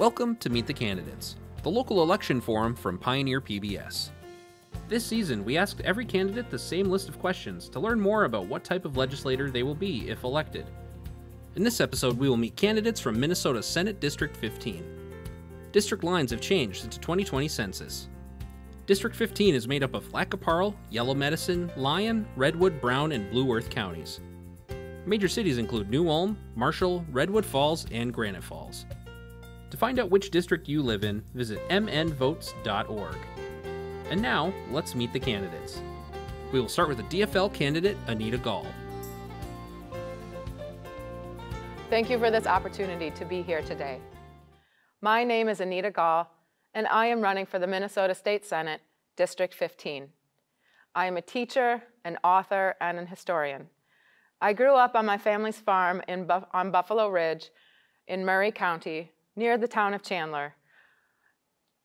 Welcome to Meet the Candidates, the local election forum from Pioneer PBS. This season, we asked every candidate the same list of questions to learn more about what type of legislator they will be if elected. In this episode, we will meet candidates from Minnesota Senate District 15. District lines have changed since the 2020 census. District 15 is made up of Lac-qui-Parle, Yellow Medicine, Lyon, Redwood, Brown, and Blue Earth counties. Major cities include New Ulm, Marshall, Redwood Falls, and Granite Falls. To find out which district you live in, visit mnvotes.org. And now, let's meet the candidates. We will start with the DFL candidate, Anita Gaul. Thank you for this opportunity to be here today. My name is Anita Gaul, and I am running for the Minnesota State Senate, District 15. I am a teacher, an author, and an historian. I grew up on my family's farm in on Buffalo Ridge in Murray County, near the town of Chandler.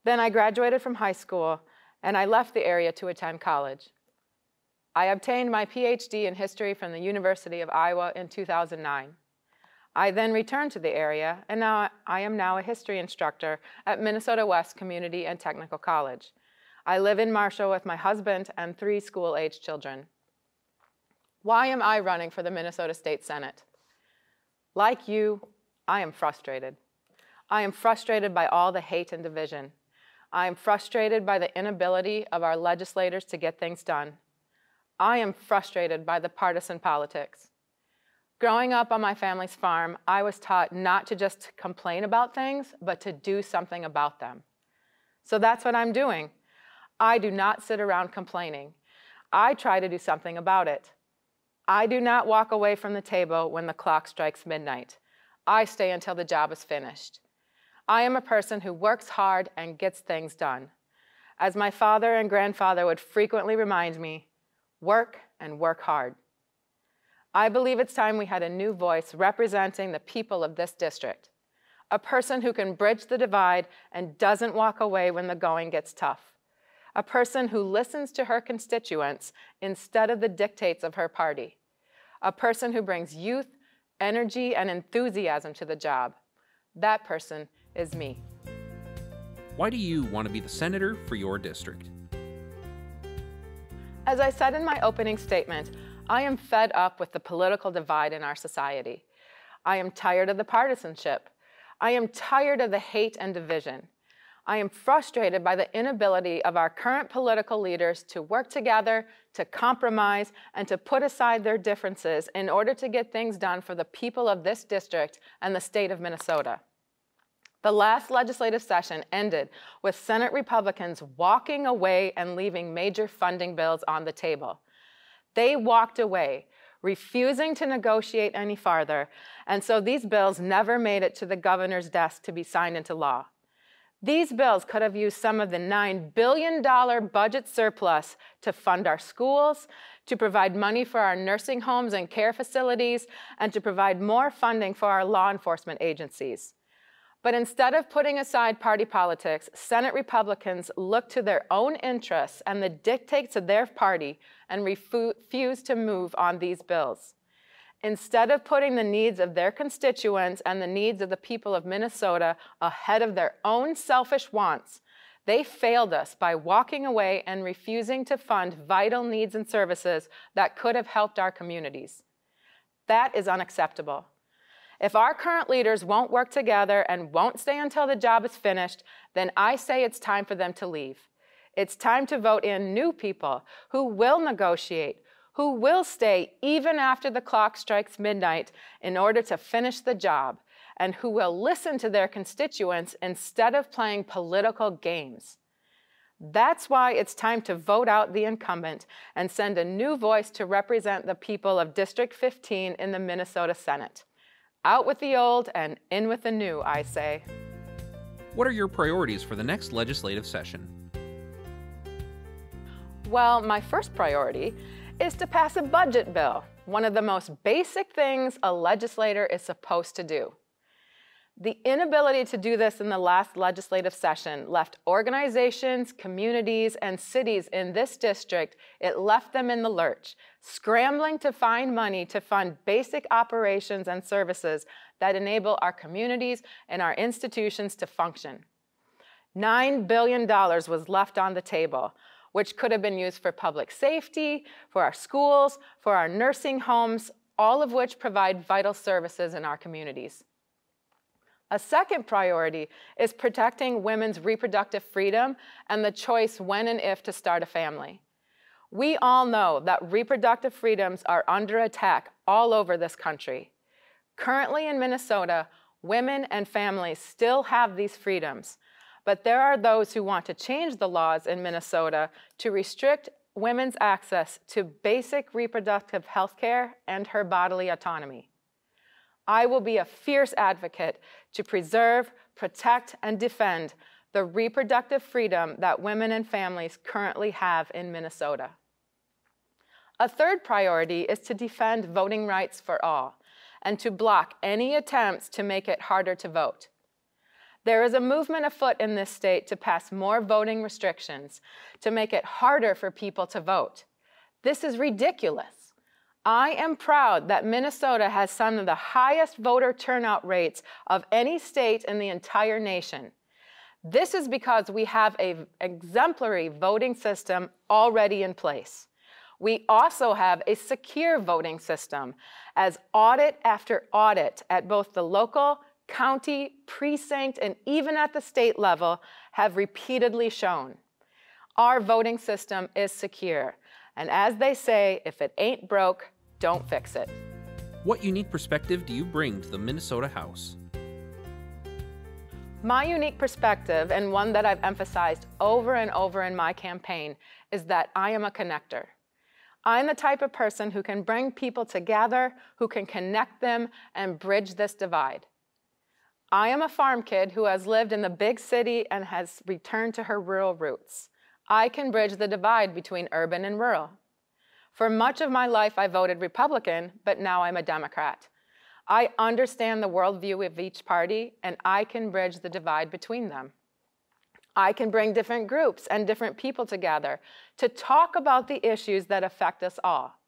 Then I graduated from high school and I left the area to attend college. I obtained my PhD in history from the University of Iowa in 2009. I then returned to the area and now I am now a history instructor at Minnesota West Community and Technical College. I live in Marshall with my husband and three school-age children. Why am I running for the Minnesota State Senate? Like you, I am frustrated. I am frustrated by all the hate and division. I am frustrated by the inability of our legislators to get things done. I am frustrated by the partisan politics. Growing up on my family's farm, I was taught not to just complain about things, but to do something about them. So that's what I'm doing. I do not sit around complaining. I try to do something about it. I do not walk away from the table when the clock strikes midnight. I stay until the job is finished. I am a person who works hard and gets things done. As my father and grandfather would frequently remind me, work and work hard. I believe it's time we had a new voice representing the people of this district, a person who can bridge the divide and doesn't walk away when the going gets tough a person who listens to her constituents instead of the dictates of her party, a person who brings youth, energy, and enthusiasm to the job. That person is me. Why do you want to be the senator for your district? As I said in my opening statement, I am fed up with the political divide in our society. I am tired of the partisanship. I am tired of the hate and division. I am frustrated by the inability of our current political leaders to work together, to compromise, and to put aside their differences in order to get things done for the people of this district and the state of Minnesota. The last legislative session ended with Senate Republicans walking away and leaving major funding bills on the table. They walked away, refusing to negotiate any farther, and so these bills never made it to the governor's desk to be signed into law. These bills could have used some of the $9 billion budget surplus to fund our schools, to provide money for our nursing homes and care facilities, and to provide more funding for our law enforcement agencies. But instead of putting aside party politics, Senate Republicans look to their own interests and the dictates of their party and refuse to move on these bills. Instead of putting the needs of their constituents and the needs of the people of Minnesota ahead of their own selfish wants, they failed us by walking away and refusing to fund vital needs and services that could have helped our communities. That is unacceptable. If our current leaders won't work together and won't stay until the job is finished, then I say it's time for them to leave. It's time to vote in new people who will negotiate, who will stay even after the clock strikes midnight in order to finish the job, and who will listen to their constituents instead of playing political games. That's why it's time to vote out the incumbent and send a new voice to represent the people of District 15 in the Minnesota Senate. Out with the old and in with the new, I say. What are your priorities for the next legislative session? Well, my first priority is to pass a budget bill, one of the most basic things a legislator is supposed to do. The inability to do this in the last legislative session left organizations, communities, and cities in this district, it left them in the lurch, scrambling to find money to fund basic operations and services that enable our communities and our institutions to function. $9 billion was left on the table, which could have been used for public safety, for our schools, for our nursing homes, all of which provide vital services in our communities. A second priority is protecting women's reproductive freedom and the choice when and if to start a family. We all know that reproductive freedoms are under attack all over this country. Currently in Minnesota, women and families still have these freedoms, but there are those who want to change the laws in Minnesota to restrict women's access to basic reproductive health care and her bodily autonomy. I will be a fierce advocate to preserve, protect, and defend the reproductive freedom that women and families currently have in Minnesota. A third priority is to defend voting rights for all and to block any attempts to make it harder to vote. There is a movement afoot in this state to pass more voting restrictions to make it harder for people to vote. This is ridiculous. I am proud that Minnesota has some of the highest voter turnout rates of any state in the entire nation. This is because we have an exemplary voting system already in place. We also have a secure voting system, as audit after audit at both the local county, precinct, and even at the state level have repeatedly shown. Our voting system is secure. And as they say, if it ain't broke, don't fix it. What unique perspective do you bring to the Minnesota House? My unique perspective, and one that I've emphasized over and over in my campaign, is that I am a connector. I'm the type of person who can bring people together, who can connect them and bridge this divide. I am a farm kid who has lived in the big city and has returned to her rural roots. I can bridge the divide between urban and rural. For much of my life, I voted Republican, but now I'm a Democrat. I understand the worldview of each party, and I can bridge the divide between them. I can bring different groups and different people together to talk about the issues that affect us all.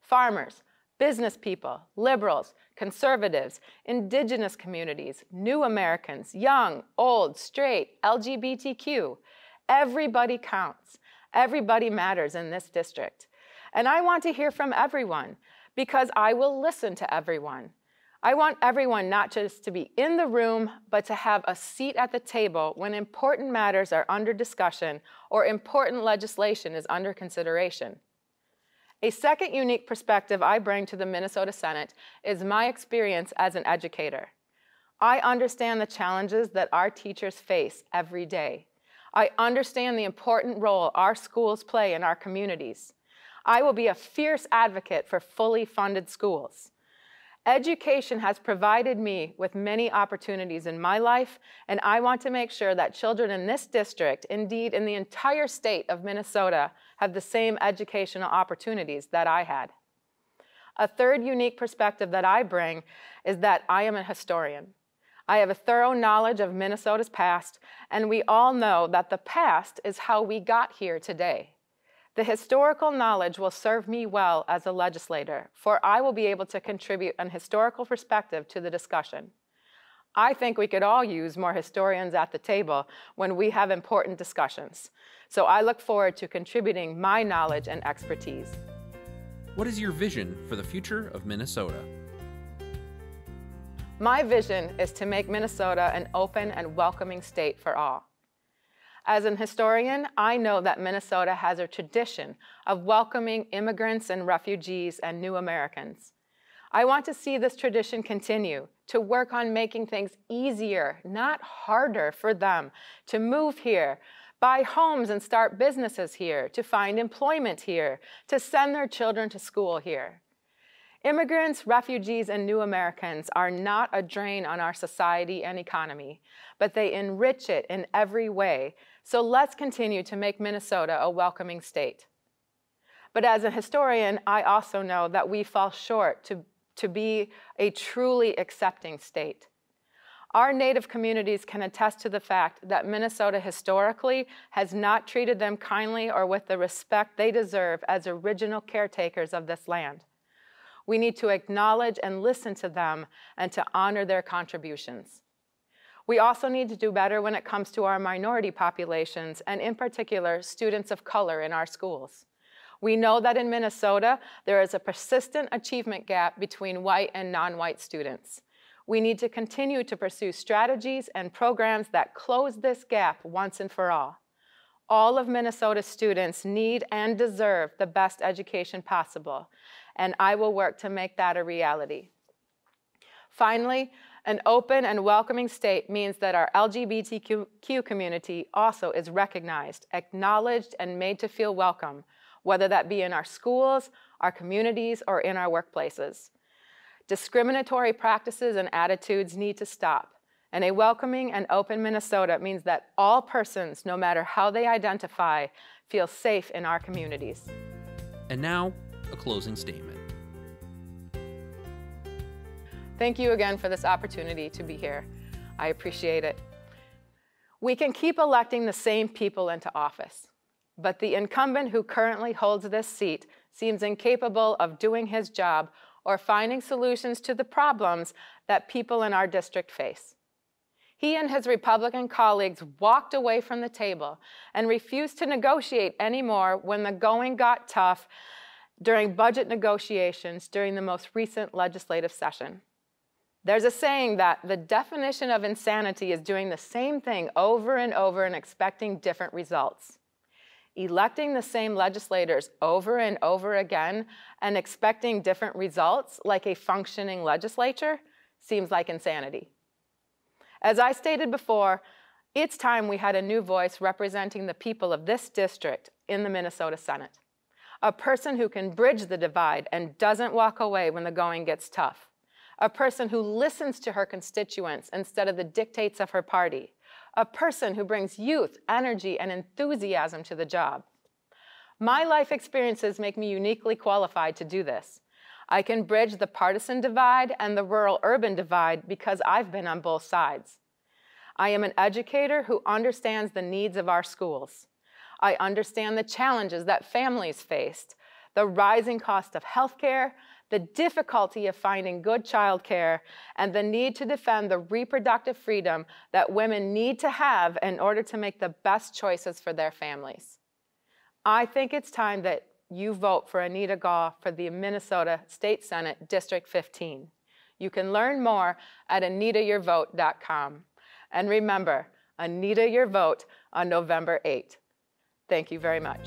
Farmers, business people, liberals, conservatives, indigenous communities, new Americans, young, old, straight, LGBTQ. Everybody counts. Everybody matters in this district. And I want to hear from everyone because I will listen to everyone. I want everyone not just to be in the room, but to have a seat at the table when important matters are under discussion or important legislation is under consideration. A second unique perspective I bring to the Minnesota Senate is my experience as an educator. I understand the challenges that our teachers face every day. I understand the important role our schools play in our communities. I will be a fierce advocate for fully funded schools. Education has provided me with many opportunities in my life, and I want to make sure that children in this district, indeed in the entire state of Minnesota, have the same educational opportunities that I had. A third unique perspective that I bring is that I am a historian. I have a thorough knowledge of Minnesota's past, and we all know that the past is how we got here today. The historical knowledge will serve me well as a legislator, for I will be able to contribute an historical perspective to the discussion. I think we could all use more historians at the table when we have important discussions. So I look forward to contributing my knowledge and expertise. What is your vision for the future of Minnesota? My vision is to make Minnesota an open and welcoming state for all. As an historian, I know that Minnesota has a tradition of welcoming immigrants and refugees and new Americans. I want to see this tradition continue, to work on making things easier, not harder for them to move here, buy homes and start businesses here, to find employment here, to send their children to school here. Immigrants, refugees, and new Americans are not a drain on our society and economy, but they enrich it in every way so let's continue to make Minnesota a welcoming state. But as a historian, I also know that we fall short to, to be a truly accepting state. Our Native communities can attest to the fact that Minnesota historically has not treated them kindly or with the respect they deserve as original caretakers of this land. We need to acknowledge and listen to them and to honor their contributions. We also need to do better when it comes to our minority populations and in particular, students of color in our schools. We know that in Minnesota, there is a persistent achievement gap between white and non-white students. We need to continue to pursue strategies and programs that close this gap once and for all. All of Minnesota's students need and deserve the best education possible, and I will work to make that a reality. Finally, an open and welcoming state means that our LGBTQ community also is recognized, acknowledged, and made to feel welcome, whether that be in our schools, our communities, or in our workplaces. Discriminatory practices and attitudes need to stop. And a welcoming and open Minnesota means that all persons, no matter how they identify, feel safe in our communities. And now, a closing statement. Thank you again for this opportunity to be here. I appreciate it. We can keep electing the same people into office, but the incumbent who currently holds this seat seems incapable of doing his job or finding solutions to the problems that people in our district face. He and his Republican colleagues walked away from the table and refused to negotiate anymore when the going got tough during budget negotiations during the most recent legislative session. There's a saying that the definition of insanity is doing the same thing over and over and expecting different results electing the same legislators over and over again and expecting different results like a functioning legislature seems like insanity. As I stated before, it's time we had a new voice representing the people of this district in the Minnesota Senate. A person who can bridge the divide and doesn't walk away when the going gets tough. A person who listens to her constituents instead of the dictates of her party a person who brings youth, energy, and enthusiasm to the job. My life experiences make me uniquely qualified to do this. I can bridge the partisan divide and the rural-urban divide because I've been on both sides. I am an educator who understands the needs of our schools. I understand the challenges that families faced, the rising cost of healthcare, the difficulty of finding good childcare, and the need to defend the reproductive freedom that women need to have in order to make the best choices for their families. I think it's time that you vote for Anita Gaul for the Minnesota State Senate District 15. You can learn more at anitayourvote.com. And remember, Anita your vote on November 8th. Thank you very much.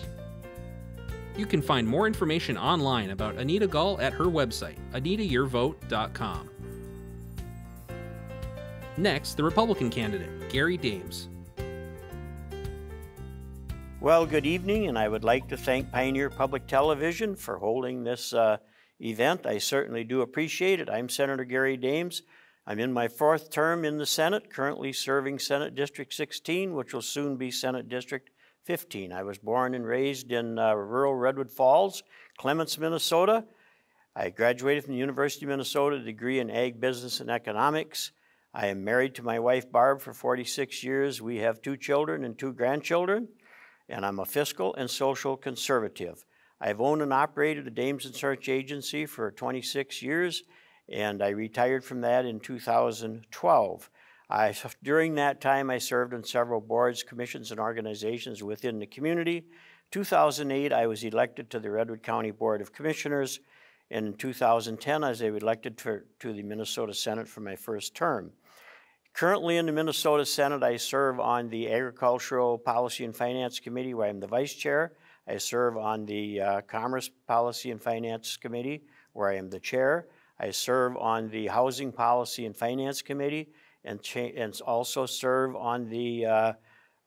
You can find more information online about Anita Gaul at her website, anitayourvote.com. Next, the Republican candidate, Gary Dahms. Well, good evening, and I would like to thank Pioneer Public Television for holding this uh, event. I certainly do appreciate it. I'm Senator Gary Dahms. I'm in my fourth term in the Senate, currently serving Senate District 16, which will soon be Senate District 15. I was born and raised in uh, rural Redwood Falls, Clements, Minnesota. I graduated from the University of Minnesota, a degree in Ag Business and Economics. I am married to my wife Barb for 46 years. We have two children and two grandchildren, and I'm a fiscal and social conservative. I've owned and operated a Dahms Insurance agency for 26 years, and I retired from that in 2012. I, during that time, I served on several boards, commissions, and organizations within the community. 2008, I was elected to the Redwood County Board of Commissioners. In 2010, I was elected to, to the Minnesota Senate for my first term. Currently in the Minnesota Senate, I serve on the Agricultural Policy and Finance Committee, where I'm the vice chair. I serve on the uh, Commerce Policy and Finance Committee, where I am the chair. I serve on the Housing Policy and Finance Committee, and, and also serve on the uh,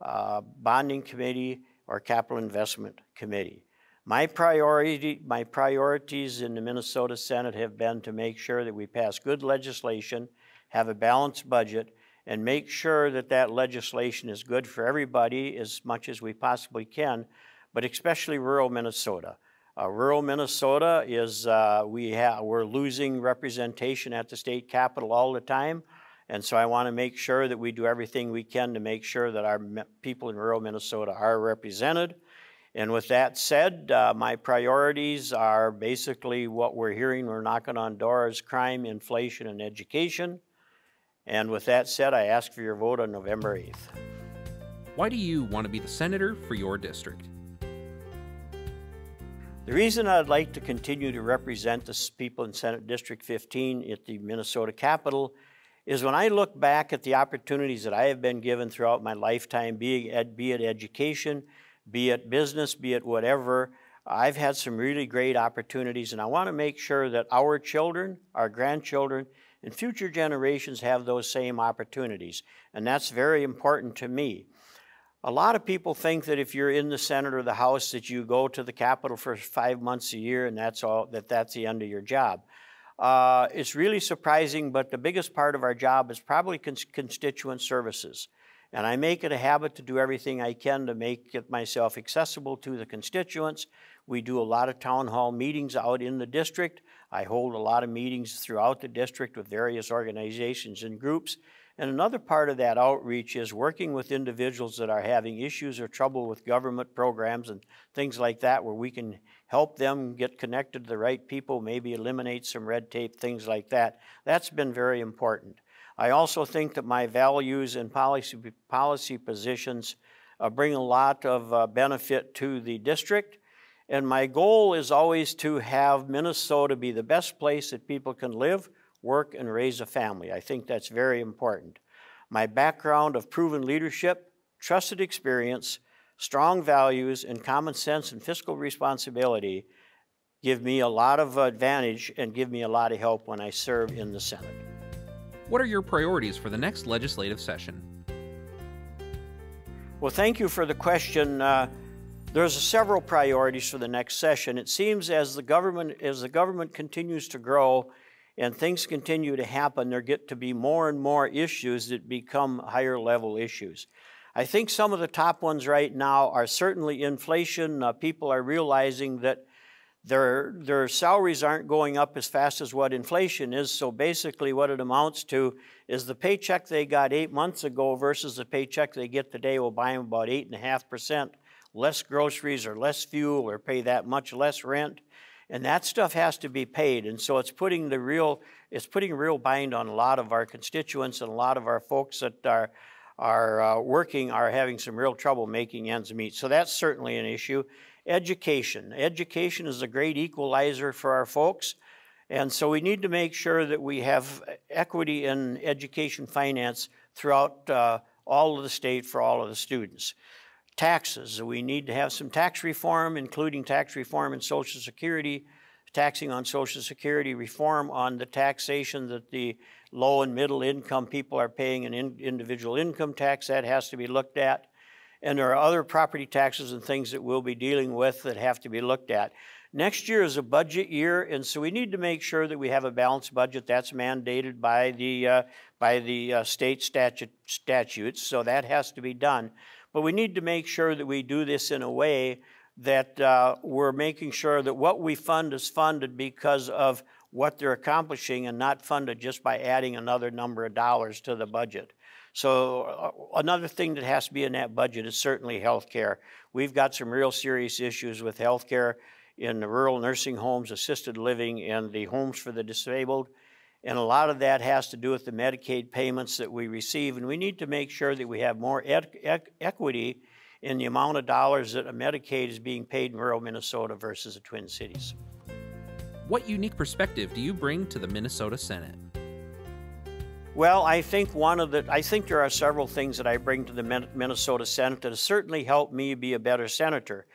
uh, bonding committee or capital investment committee. My priority, my priorities in the Minnesota Senate have been to make sure that we pass good legislation, have a balanced budget, and make sure that that legislation is good for everybody as much as we possibly can, but especially rural Minnesota. Uh, rural Minnesota is, uh, we have, we're losing representation at the state capitol all the time And so I want to make sure that we do everything we can to make sure that our people in rural Minnesota are represented. And with that said, uh, my priorities are basically what we're hearing. We're knocking on doors crime, inflation, and education. And with that said, I ask for your vote on November 8th. Why do you want to be the senator for your district? The reason I'd like to continue to represent the people in Senate District 15 at the Minnesota Capitol is when I look back at the opportunities that I have been given throughout my lifetime, be it, be it education, be it business, be it whatever. I've had some really great opportunities, and I want to make sure that our children, our grandchildren, and future generations have those same opportunities. And that's very important to me. A lot of people think that if you're in the Senate or the House that you go to the Capitol for five months a year and that's all that that's the end of your job. Uh, it's really surprising, but the biggest part of our job is probably cons constituent services. And I make it a habit to do everything I can to make it myself accessible to the constituents. We do a lot of town hall meetings out in the district. I hold a lot of meetings throughout the district with various organizations and groups. And another part of that outreach is working with individuals that are having issues or trouble with government programs and things like that, where we can help them get connected to the right people, maybe eliminate some red tape, things like that. That's been very important. I also think that my values and policy, policy positions uh, bring a lot of uh, benefit to the district. And my goal is always to have Minnesota be the best place that people can live, work, and raise a family. I think that's very important. My background of proven leadership, trusted experience, strong values, and common sense and fiscal responsibility give me a lot of advantage and give me a lot of help when I serve in the Senate. What are your priorities for the next legislative session? Well, thank you for the question. Uh, there's several priorities for the next session. It seems as the government as the government continues to grow and things continue to happen, there get to be more and more issues that become higher level issues. I think some of the top ones right now are certainly inflation. Uh, people are realizing that their, their salaries aren't going up as fast as what inflation is. So basically, what it amounts to is the paycheck they got eight months ago versus the paycheck they get today will buy them about 8.5% less groceries or less fuel or pay that much less rent. And that stuff has to be paid. And so it's putting the real, it's putting real bind on a lot of our constituents and a lot of our folks that are, are uh, working are having some real trouble making ends meet. So that's certainly an issue. Education. Education is a great equalizer for our folks. And so we need to make sure that we have equity in education finance throughout uh, all of the state for all of the students. Taxes. We need to have some tax reform, including tax reform in Social Security, taxing on Social Security, reform on the taxation that the low and middle income people are paying an in individual income tax. That has to be looked at. And there are other property taxes and things that we'll be dealing with that have to be looked at. Next year is a budget year, and so we need to make sure that we have a balanced budget. That's mandated by the, uh, by the uh, state statute, statutes, so that has to be done. But we need to make sure that we do this in a way that uh, we're making sure that what we fund is funded because of what they're accomplishing and not funded just by adding another number of dollars to the budget. So uh, another thing that has to be in that budget is certainly health care. We've got some real serious issues with health care in the rural nursing homes, assisted living, and the homes for the disabled. And a lot of that has to do with the Medicaid payments that we receive. And we need to make sure that we have more equity in the amount of dollars that a Medicaid is being paid in rural Minnesota versus the Twin Cities. What unique perspective do you bring to the Minnesota Senate? Well, I think one of the, I think there are several things that I bring to the Minnesota Senate that has certainly helped me be a better senator.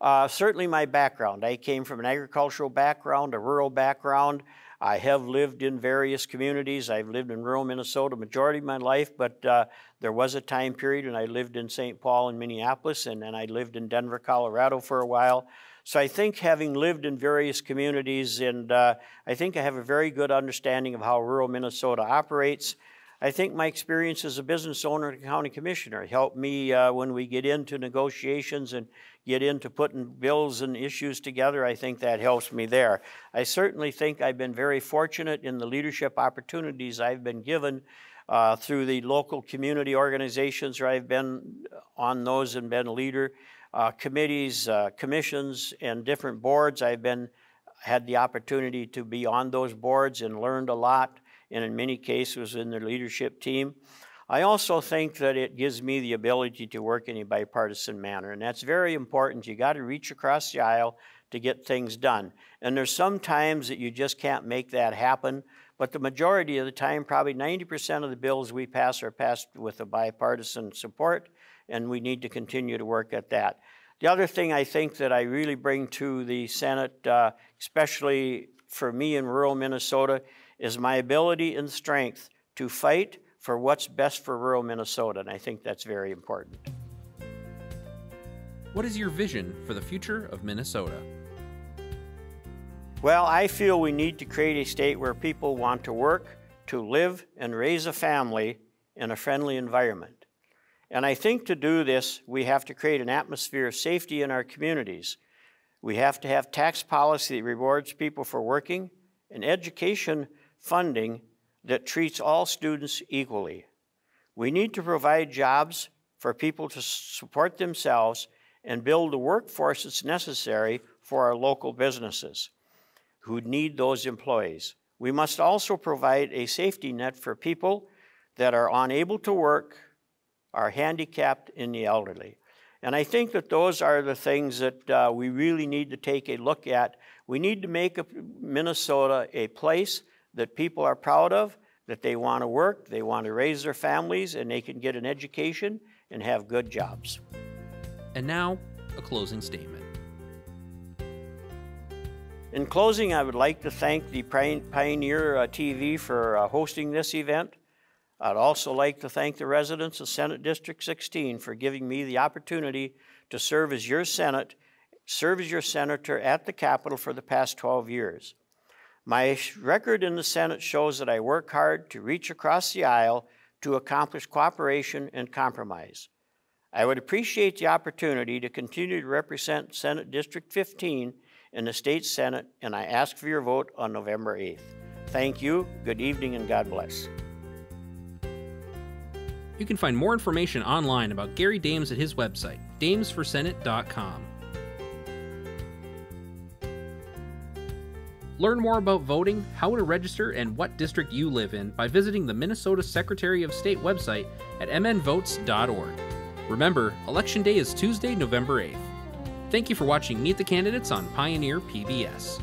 Uh, certainly my background. I came from an agricultural background, a rural background. I have lived in various communities. I've lived in rural Minnesota majority of my life, but uh, there was a time period when I lived in St. Paul and Minneapolis, and then I lived in Denver, Colorado for a while. So I think having lived in various communities, and uh, I think I have a very good understanding of how rural Minnesota operates. I think my experience as a business owner and county commissioner helped me uh, when we get into negotiations and get into putting bills and issues together. I think that helps me there. I certainly think I've been very fortunate in the leadership opportunities I've been given uh, through the local community organizations where I've been on those and been a leader, uh, committees, uh, commissions, and different boards. I've been had the opportunity to be on those boards and learned a lot, and in many cases in the leadership team. I also think that it gives me the ability to work in a bipartisan manner, and that's very important. You got to reach across the aisle to get things done. And there's some times that you just can't make that happen, but the majority of the time, probably 90% of the bills we pass are passed with a bipartisan support, and we need to continue to work at that. The other thing I think that I really bring to the Senate, uh, especially for me in rural Minnesota, is my ability and strength to fight for what's best for rural Minnesota, and I think that's very important. What is your vision for the future of Minnesota? Well, I feel we need to create a state where people want to work, to live, and raise a family in a friendly environment. And I think to do this, we have to create an atmosphere of safety in our communities. We have to have tax policy that rewards people for working, and education funding that treats all students equally. We need to provide jobs for people to support themselves and build the workforce that's necessary for our local businesses who need those employees. We must also provide a safety net for people that are unable to work, are handicapped, and the elderly. And I think that those are the things that uh, we really need to take a look at. We need to make Minnesota a place that people are proud of, that they want to work, they want to raise their families, and they can get an education and have good jobs. And now, a closing statement. In closing, I would like to thank the Pioneer uh, TV for uh, hosting this event. I'd also like to thank the residents of Senate District 16 for giving me the opportunity to serve as your Senate, serve as your senator at the Capitol for the past 12 years. My record in the Senate shows that I work hard to reach across the aisle to accomplish cooperation and compromise. I would appreciate the opportunity to continue to represent Senate District 15 in the state Senate, and I ask for your vote on November 8th. Thank you, good evening, and God bless. You can find more information online about Gary Dahms at his website, dahmsforsenate.com. Learn more about voting, how to register, and what district you live in by visiting the Minnesota Secretary of State website at mnvotes.org. Remember, Election Day is Tuesday, November 8th. Thank you for watching Meet the Candidates on Pioneer PBS.